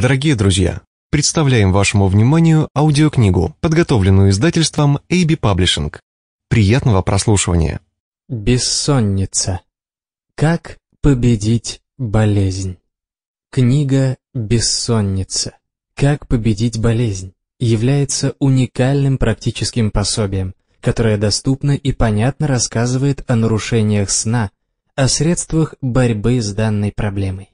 Дорогие друзья, представляем вашему вниманию аудиокнигу, подготовленную издательством AB Publishing. Приятного прослушивания. Бессонница. Как победить болезнь? Книга «Бессонница. Как победить болезнь» является уникальным практическим пособием, которое доступно и понятно рассказывает о нарушениях сна, о средствах борьбы с данной проблемой.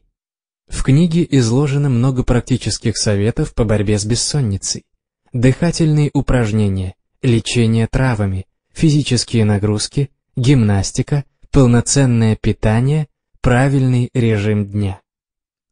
Книге изложено много практических советов по борьбе с бессонницей. Дыхательные упражнения, лечение травами, физические нагрузки, гимнастика, полноценное питание, правильный режим дня.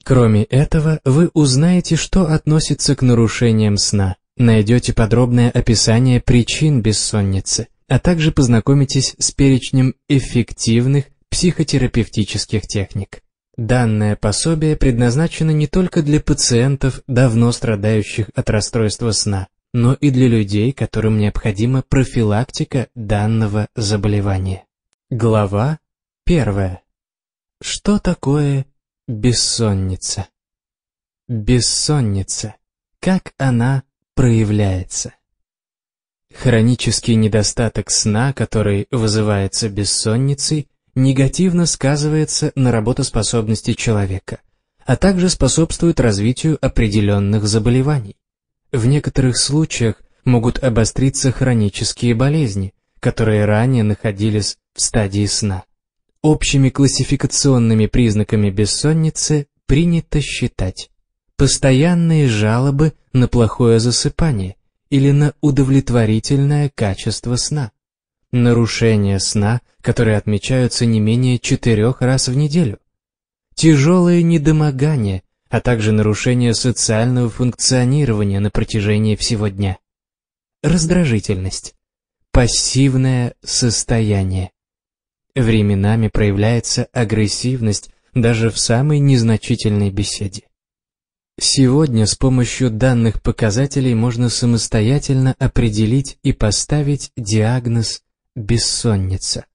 Кроме этого, вы узнаете, что относится к нарушениям сна, найдете подробное описание причин бессонницы, а также познакомитесь с перечнем эффективных психотерапевтических техник. Данное пособие предназначено не только для пациентов, давно страдающих от расстройства сна, но и для людей, которым необходима профилактика данного заболевания. Глава первая. Что такое бессонница? Бессонница. Как она проявляется? Хронический недостаток сна, который вызывается бессонницей, негативно сказывается на работоспособности человека, а также способствует развитию определенных заболеваний. В некоторых случаях могут обостриться хронические болезни, которые ранее находились в стадии сна. Общими классификационными признаками бессонницы принято считать постоянные жалобы на плохое засыпание или на удовлетворительное качество сна, нарушения сна, которые отмечаются не менее четырех раз в неделю, тяжелое недомогание, а также нарушение социального функционирования на протяжении всего дня, раздражительность, пассивное состояние. Временами проявляется агрессивность даже в самой незначительной беседе. Сегодня с помощью данных показателей можно самостоятельно определить и поставить диагноз бессонница.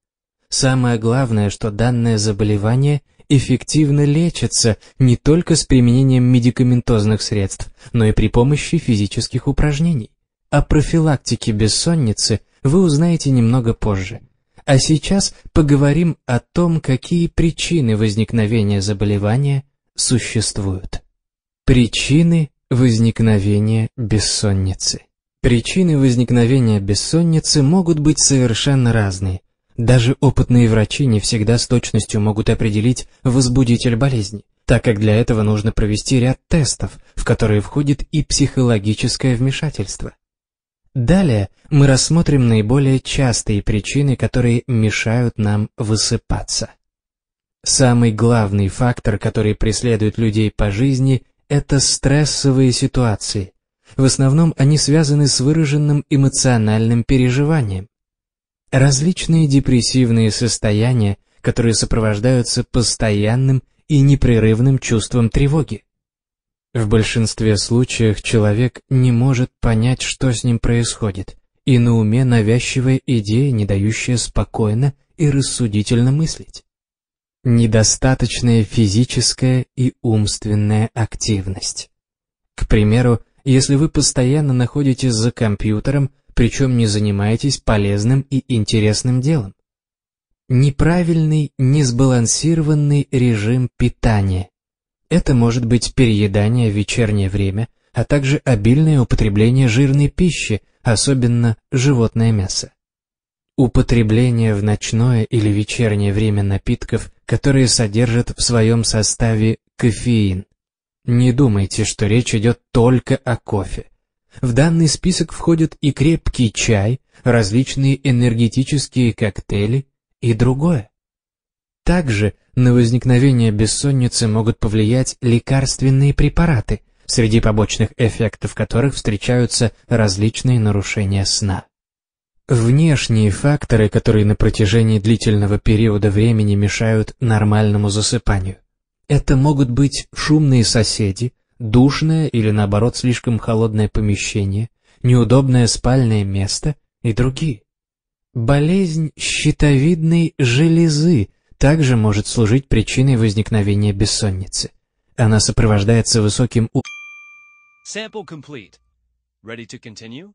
Самое главное, что данное заболевание эффективно лечится не только с применением медикаментозных средств, но и при помощи физических упражнений. О профилактике бессонницы вы узнаете немного позже. А сейчас поговорим о том, какие причины возникновения заболевания существуют. Причины возникновения бессонницы. Причины возникновения бессонницы могут быть совершенно разные. Даже опытные врачи не всегда с точностью могут определить возбудитель болезни, так как для этого нужно провести ряд тестов, в которые входит и психологическое вмешательство. Далее мы рассмотрим наиболее частые причины, которые мешают нам высыпаться. Самый главный фактор, который преследует людей по жизни, это стрессовые ситуации, в основном они связаны с выраженным эмоциональным переживанием. Различные депрессивные состояния, которые сопровождаются постоянным и непрерывным чувством тревоги. В большинстве случаев человек не может понять, что с ним происходит, и на уме навязчивая идея, не дающая спокойно и рассудительно мыслить. Недостаточная физическая и умственная активность. К примеру, если вы постоянно находитесь за компьютером, причем не занимаетесь полезным и интересным делом. Неправильный, несбалансированный режим питания. Это может быть переедание в вечернее время, а также обильное употребление жирной пищи, особенно животное мясо. Употребление в ночное или вечернее время напитков, которые содержат в своем составе кофеин, не думайте, что речь идет только о кофе. В данный список входят и крепкий чай, различные энергетические коктейли и другое. Также на возникновение бессонницы могут повлиять лекарственные препараты, среди побочных эффектов которых встречаются различные нарушения сна. Внешние факторы, которые на протяжении длительного периода времени мешают нормальному засыпанию. Это могут быть шумные соседи, душное или наоборот слишком холодное помещение, неудобное спальное место и другие. Болезнь щитовидной железы также может служить причиной возникновения бессонницы. она сопровождается высоким у... Sample complete. Ready to continue?